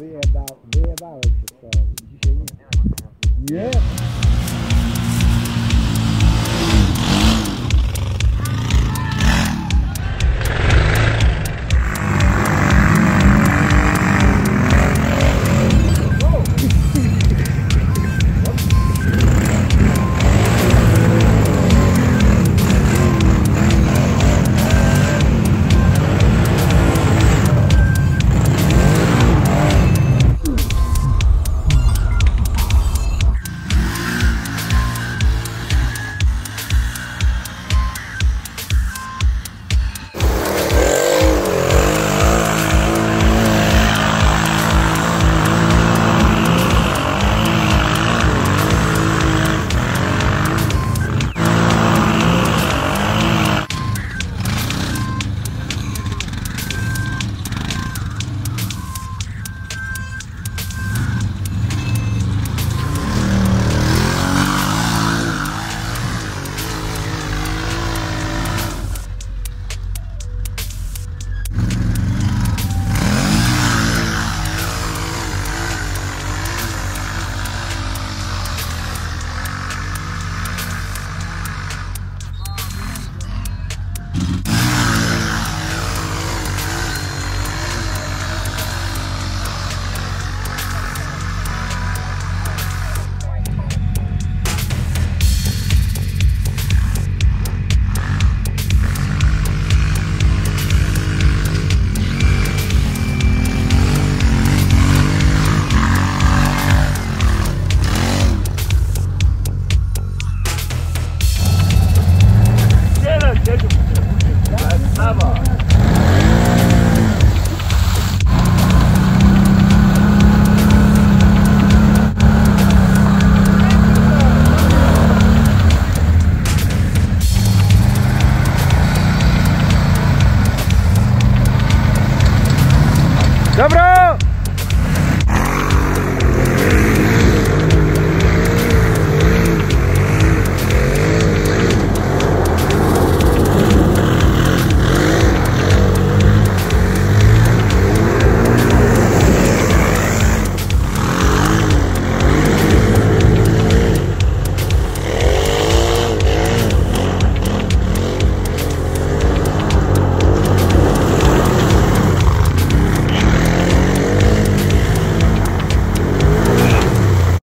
Yeah. Yeah.